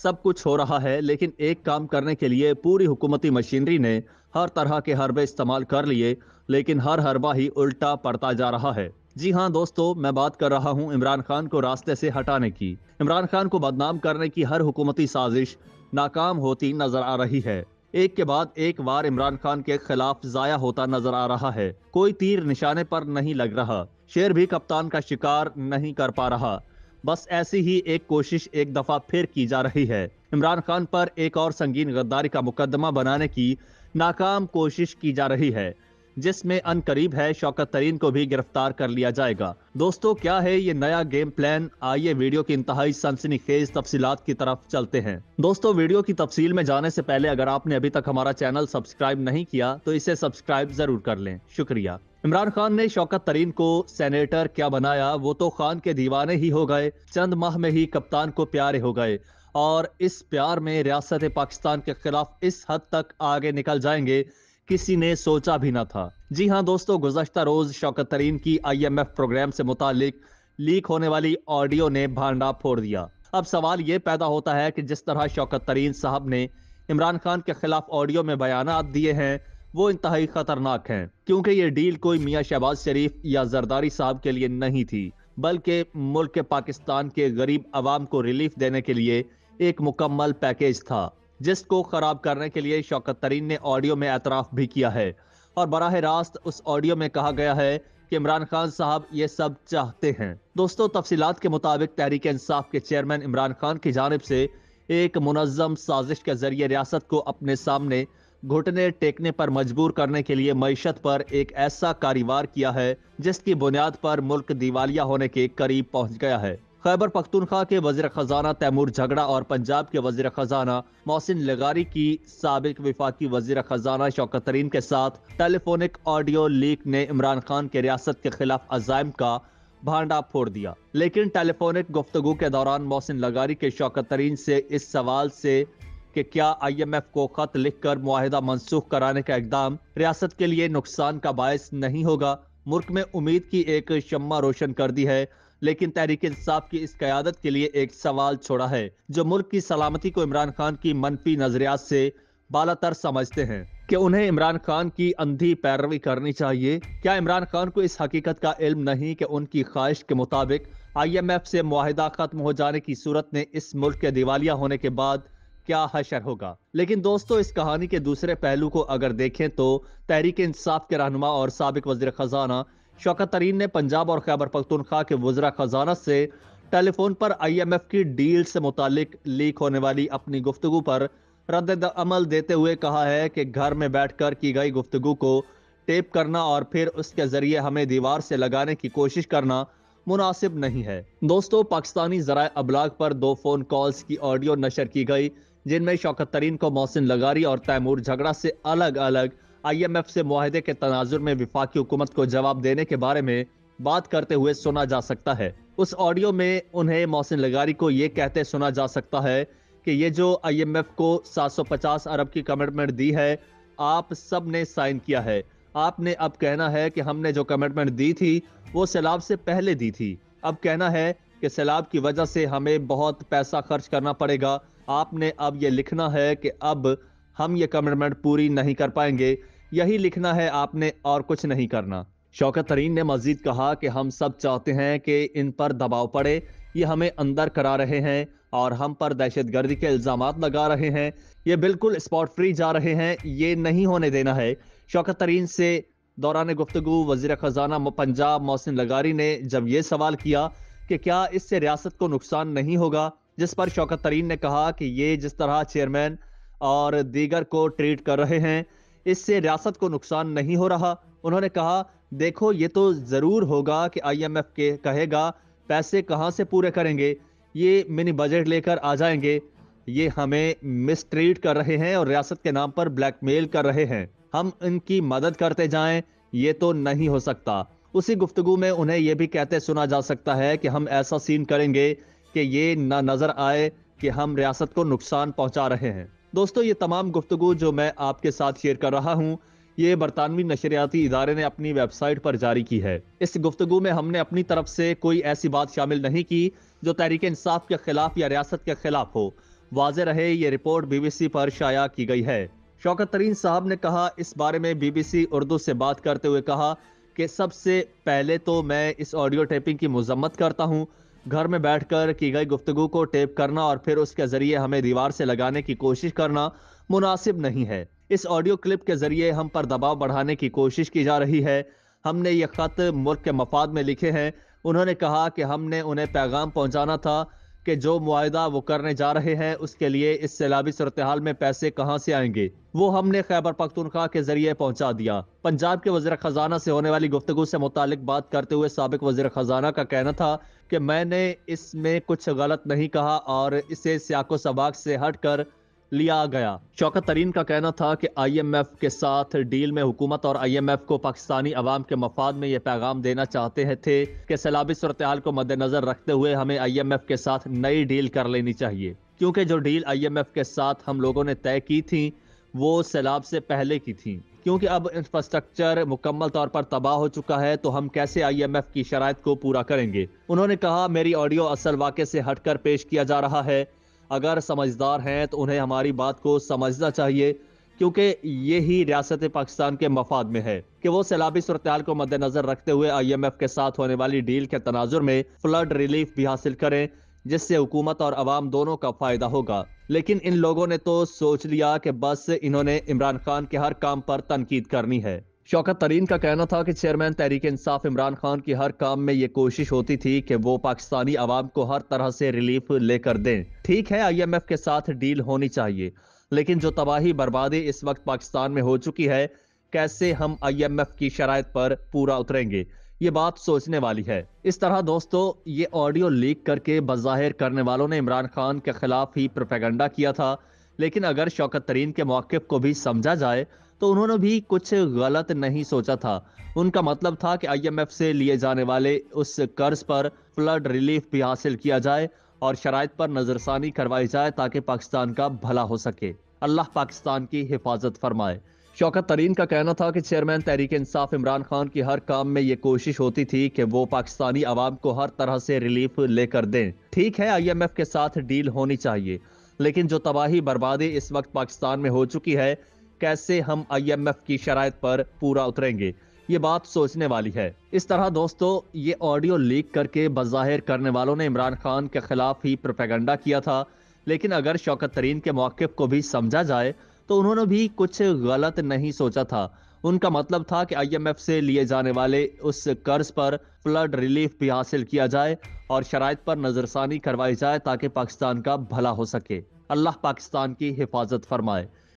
सब कुछ हो रहा है, लेकिन एक काम करने के लिए पूरी हुकूमती मशीनरी ने हर तरह के हरबे इस्तेमाल कर लिए, लेकिन हर हरबा ही उल्टा पड़ता जा रहा है। जी हाँ दोस्तों, मैं बात कर रहा हूँ इमरान खान को रास्ते से हटाने की। इमरान खान को बदनाम करने की हर हुकूमती साजिश नाकाम होती नज़र आ रही है। एक के बाद एक बार इमरान खान के खिलाफ जाया होता नज़र आ रहा है। कोई तीर निशाने पर नहीं लग रहा। शेर भी कप्तान का शिकार नहीं कर पा रहा। बस ऐसी ही एक कोशिश एक दफ़ा फिर की जा रही है। इमरान खान पर एक और संगीन गद्दारी का मुकदमा बनाने की नाकाम कोशिश की जा रही है, जिसमें अन करीब है, शौकत तरीन को भी गिरफ़्तार कर लिया जाएगा। दोस्तों, क्या है ये नया गेम प्लान? आइए वीडियो की इंतहाई सनसनी खेज तफसीलात की तरफ़ चलते हैं। दोस्तों, वीडियो की तफसील में जाने से पहले अगर आपने अभी तक हमारा चैनल सब्सक्राइब नहीं किया तो इसे सब्सक्राइब ज़रूर कर लें। शुक्रिया। इमरान खान ने शौकत तरीन को सेनेटर क्या बनाया? वो तो खान के दीवाने ही हो गए। चंद माह में ही कप्तान को प्यारे हो गए। और इस प्यार में रियासत पाकिस्तान के खिलाफ इस हद तक आगे निकल जाएँगे, किसी ने सोचा भी ना था। जी हाँ दोस्तों, गुजश्ता रोज शौकत तरीन की आईएमएफ प्रोग्राम से मुतालिक लीक होने वाली ऑडियो ने भांडा फोड़ दिया। अब सवाल ये पैदा होता है कि जिस तरह शौकत तरीन साहब ने इमरान खान के खिलाफ ऑडियो में बयान दिए हैं वो इंतहाई खतरनाक हैं, क्योंकि ये डील कोई मियाँ शहबाज शरीफ या जरदारी साहब के लिए नहीं थी, बल्कि मुल्क पाकिस्तान के गरीब आवाम को रिलीफ देने के लिए एक मुकम्मल पैकेज था, जिसको खराब करने के लिए शौकत तरीन ने ऑडियो में एतराफ भी किया है। और बराह रास्त उस ऑडियो में कहा गया है कि इमरान खान साहब ये सब चाहते हैं। दोस्तों, तफसीलात के मुताबिक तहरीक इंसाफ के चेयरमैन इमरान खान की जानब से एक मुनजम साजिश के ज़रिए रियासत को अपने सामने घुटने टेकने पर मजबूर करने के लिए मीशत पर एक ऐसा कारीवार किया है, जिसकी बुनियाद पर मुल्क दिवालिया होने के करीब पहुँच गया है। खैबर पख्तूनख्वा के वज़ीर खजाना तैमूर झगड़ा और पंजाब के वज़ीर खजाना मोहसिन लगारी की सबक विफाकी वज़ीर खजाना शौकत तरीन के साथ टेलीफोनिक ऑडियो लीक ने इमरान खान के रियासत के खिलाफ अजायम का भांडा फोड़ दिया। लेकिन टेलीफोनिक गुफ्तगु के दौरान मोहसिन लगारी के शौकत तरीन से इस सवाल से कि क्या आईएमएफ को खत लिखकर मुआहदा मनसूख कराने का इकदाम रियासत के लिए नुकसान का बायस नहीं होगा? मुल्क में उम्मीद की एक शम्मा रोशन कर दी है, लेकिन तहरीक इंसाफ की इस क्यादत के लिए एक सवाल छोड़ा है, जो मुल्क की सलामती को इमरान खान की मनफी नजरियात से बालातर समझते हैं कि उन्हें इमरान खान की अंधी पैरवी करनी चाहिए। क्या इमरान खान को इस हकीकत का इल्म नहीं कि उनकी ख्वाहिश के मुताबिक आईएमएफ से मुआहिदा खत्म हो जाने की सूरत में इस मुल्क के दिवालिया होने के बाद क्या हशर होगा? लेकिन दोस्तों, इस कहानी के दूसरे पहलू को अगर देखें तो तहरीक इंसाफ के रहनुमा और सबक वज़ीर खजाना शौकत तरीन ने पंजाब और खैबर पख्तूनख्वा के वजरा खजाना से टेलीफोन पर आईएमएफ की डील से मुतालिक लीक होने वाली अपनी गुफ्तगु पर रद्द अमल देते हुए कहा है कि घर में बैठकर की गई गुफ्तु को टेप करना और फिर उसके ज़रिए हमें दीवार से लगाने की कोशिश करना मुनासिब नहीं है। दोस्तों, पाकिस्तानी जराए अबलाग पर दो फ़ोन कॉल्स की ऑडियो नशर की गई। जिनमें शौकत तरीन को मोहसिन लगारी और तैमूर झगड़ा से अलग अलग आईएमएफ से माहदे के तनाजुर में विफाकी हुकूमत को जवाब देने के बारे में बात करते हुए सुना जा सकता है। उस ऑडियो में उन्हें मोहसिन लगारी को ये कहते सुना जा सकता है कि ये जो आईएमएफ को 750 अरब की कमिटमेंट दी है, आप सबने साइन किया है। आपने अब कहना है कि हमने जो कमिटमेंट दी थी, वो सैलाब से पहले दी थी। अब कहना है कि सैलाब की वजह से हमें बहुत पैसा खर्च करना पड़ेगा आपने अब ये लिखना है कि अब हम ये कमिटमेंट पूरी नहीं कर पाएँगे। यही लिखना है, आपने और कुछ नहीं करना। शौकत तरीन ने मजीद कहा कि हम सब चाहते हैं कि इन पर दबाव पड़े। ये हमें अंदर करा रहे हैं और हम पर दहशत गर्दी के इल्ज़ाम लगा रहे हैं। ये बिल्कुल स्पॉट फ्री जा रहे हैं। ये नहीं होने देना है। शौकत तरीन से दौरान गुफ्तु वज़ीर ख़जाना पंजाब मोहसिन लगारी ने जब ये सवाल किया कि क्या इससे रियासत को नुकसान नहीं होगा जिस पर शौकत तरीन ने कहा कि ये जिस तरह चेयरमैन और दीगर को ट्रीट कर रहे हैं, इससे रियासत को नुकसान नहीं हो रहा। उन्होंने कहा, देखो, ये तो ज़रूर होगा कि आईएमएफ के कहेगा, पैसे कहाँ से पूरे करेंगे? ये मिनी बजट लेकर आ जाएँगे। ये हमें मिसट्रीट कर रहे हैं और रियासत के नाम पर ब्लैकमेल कर रहे हैं। हम इनकी मदद करते जाएँ, ये तो नहीं हो सकता। उसी गुफ्तगु में उन्हें यह भी कहते सुना जा सकता है कि हम ऐसा सीन करेंगे कि ये ना नज़र आए कि हम रियासत को नुकसान पहुँचा रहे हैं। दोस्तों, ये तमाम गुफ्तु जो मैं आपके साथ शेयर कर रहा हूँ, ये बरतानवी नशरियाती इदारे ने अपनी वेबसाइट पर जारी की है। इस गुफ्तु में हमने अपनी तरफ़ से कोई ऐसी बात शामिल नहीं की जो तहरीक इंसाफ के खिलाफ या रियासत के खिलाफ हो। वाज रहे, ये रिपोर्ट बीबीसी पर शाया की गई है। शौकत तरीन साहब ने कहा, इस बारे में बीबीसी उर्दू से बात करते हुए कहा कि सबसे पहले तो मैं इस ऑडियो टेपिंग की मजम्मत करता हूँ घर में बैठकर की गई गुफ्तगु को टेप करना और फिर उसके ज़रिए हमें दीवार से लगाने की कोशिश करना मुनासिब नहीं है। इस ऑडियो क्लिप के ज़रिए हम पर दबाव बढ़ाने की कोशिश की जा रही है। हमने ये खत मुल्क के मफाद में लिखे हैं। उन्होंने कहा कि हमने उन्हें पैगाम पहुंचाना था कि जो मुआदा वो करने जा रहे हैं, उसके लिए इस सैलाबी सूरत हाल में पैसे कहाँ से आएँगे? वो हमने खैबर पख्तूनखा के ज़रिए पहुँचा दिया। पंजाब के वज़ीर खजाना से होने वाली गुफ्तु से मुतालिक बात करते हुए सबक वज़ीर खजाना का कहना था कि मैंने इसमें कुछ गलत नहीं कहा और इसे सियाको सबाक से हटकर लिया गया। शौकत तरीन का कहना था कि आईएमएफ के साथ डील में हुकूमत और आईएमएफ को पाकिस्तानी अवाम के मफाद में यह पैगाम देना चाहते थे कि सैलाबी सूरत को मद्देनजर रखते हुए हमें आईएमएफ के साथ नई डील कर लेनी चाहिए। क्योंकि जो डील आईएमएफ के साथ हम लोगों ने तय की थी, वो सैलाब से पहले की थी। क्योंकि अब इंफ्रास्ट्रक्चर मुकम्मल तौर पर तबाह हो चुका है तो हम कैसे आईएमएफ की शरात को पूरा करेंगे? उन्होंने कहा, मेरी ऑडियो असल वाक़े से हटकर पेश किया जा रहा है। अगर समझदार हैं तो उन्हें हमारी बात को समझना चाहिए, क्योंकि यही रियासत पाकिस्तान के मफाद में है। कि वो सैलाबी सूरत को मद्देनजर रखते हुए आई एम एफ़ के साथ होने वाली डील के तनाजुर में फ्लड रिलीफ भी हासिल करें, जिससे हुकूमत और आवाम दोनों का फ़ायदा होगा। लेकिन इन लोगों ने तो सोच लिया कि बस इन्होंने इमरान खान के हर काम पर तनकीद करनी है। शौकत तरीन का कहना था कि चेयरमैन तहरीक इंसाफ इमरान खान की हर काम में ये कोशिश होती थी कि वो पाकिस्तानी आवाम को हर तरह से रिलीफ लेकर दें। ठीक है, आईएमएफ के साथ डील होनी चाहिए, लेकिन जो तबाही बर्बादी इस वक्त पाकिस्तान में हो चुकी है, कैसे हम आईएमएफ की शराय पर पूरा उतरेंगे? ये बात सोचने वाली है। इस तरह दोस्तों, ये ऑडियो लीक करके बज़ाहिर करने वालों ने इमरान खान के खिलाफ ही प्रोपेगंडा किया था। लेकिन अगर शौकत तरीन के मौकफ को भी समझा जाए तो उन्होंने भी कुछ गलत नहीं सोचा था। उनका मतलब था कि आईएमएफ से लिए जाने वाले उस कर्ज पर फ्लड रिलीफ भी हासिल किया जाए और शराइ पर नजरसानी करवाई जाए ताकि पाकिस्तान का भला हो सके। अल्लाह पाकिस्तान की हिफाजत फरमाए। शौकत तरीन का कहना था कि चेयरमैन तहरीक इंसाफ इमरान खान की हर काम में ये कोशिश होती थी कि वो पाकिस्तानी आवाम को हर तरह से रिलीफ लेकर दें। ठीक है, आईएमएफ के साथ डील होनी चाहिए, लेकिन जो तबाही बर्बादी इस वक्त पाकिस्तान में हो चुकी है, कैसे हम आईएमएफ की शराय पर पूरा उतरेंगे? ये बात सोचने वाली है। इस तरह दोस्तों, ये ऑडियो लीक करके बज़ाहिर करने वालों ने इमरान खान के खिलाफ ही प्रोपेगंडा किया था, लेकिन अगर शौकत तरीन के मौकफ को भी समझा जाए तो उन्होंने भी कुछ गलत नहीं सोचा था। उनका मतलब था कि आईएमएफ से लिए जाने वाले उस कर्ज पर फ्लड रिलीफ भी हासिल किया जाए और शराइ पर नजरसानी करवाई जाए ताकि पाकिस्तान का भला हो सके। अल्लाह पाकिस्तान की हिफाजत फरमाए।